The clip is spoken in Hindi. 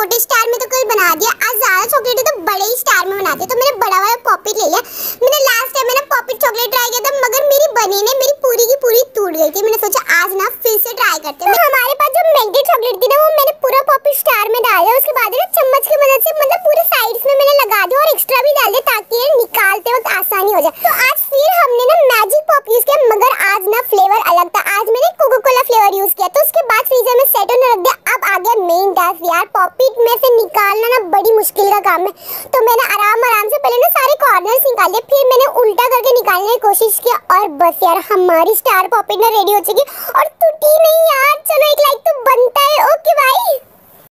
छोटे स्टार में तो कल बना दिया। आज ज़्यादा चॉकलेट तो बड़े ही स्टार में बनाते तो मैंने बड़ा वाला पॉपिट ले लिया। मैंने लास्ट टाइम मैंने पॉपिट चॉकलेट ट्राई किया था, मगर मेरी बनी ने मेरी पूरी की पूरी टूट गई थी। मैंने सोचा आज ना फिर से ट्राई करते हैं। हमारे पास जो मेल्टेड चॉकलेट थी ना, वो मैंने पूरा पॉपिट स्टार में डाला उसके बाद ना चम्मच की मदद से मतलब पूरे साइड्स में मैंने लगा दिया और एक्स्ट्रा भी डाल दिया ताकि निकालते वक्त आसानी हो जाए। तो आज फिर हमने ना मैजिक पॉप यूज़ किया, मगर आज ना फ्लेवर अलग था। आज मैंने कोको कोला फ्लेवर यूज़ किया। तो उसके बाद फ्रीजर में सेट होने रख दिया। टास्क यार पॉपिट में से निकालना ना बड़ी मुश्किल का काम है। तो मैंने आराम आराम से पहले ना सारे कॉर्नर्स निकाले, फिर मैंने उल्टा करके निकालने की कोशिश की और बस यार, हमारी स्टार पॉपिट ना रेडी हो चुकी और टूटी नहीं यार।